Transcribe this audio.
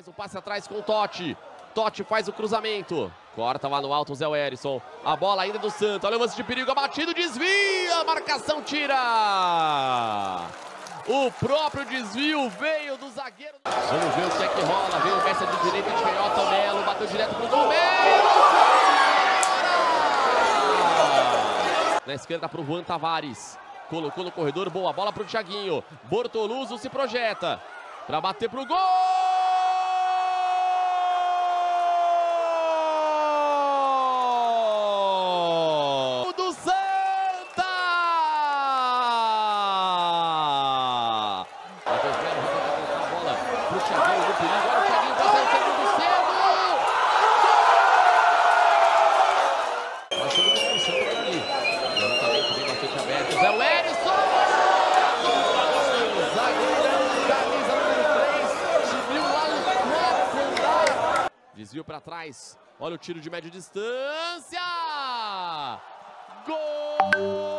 faz o passe atrás com o Totti. Totti faz o cruzamento. Corta lá no alto o Zé Erisson. A bola ainda do Santos. Olha o lance de perigo. Abatido, desvia. A marcação tira. O próprio desvio veio do zagueiro. Vamos ver o que é que rola. Veio o Messi de direita de canhota. O Melo bateu direto pro gol. Na esquerda pro Juan Tavares. Colocou no corredor. Boa bola pro Thiaguinho. Bortoluso se projeta. Pra bater pro gol. do Santa! Matheus Melo resolve a pro Thiaguinho perigo. Olha o Thiaguinho fazendo o segundo cedo! Vai chegando o Santa por ali. Levantamento bem bastante aberto. Zé Wellington! Zagueirão, camisa número 3. Subiu lá no quarto. Desvio para trás. Olha o tiro de média distância. Gol!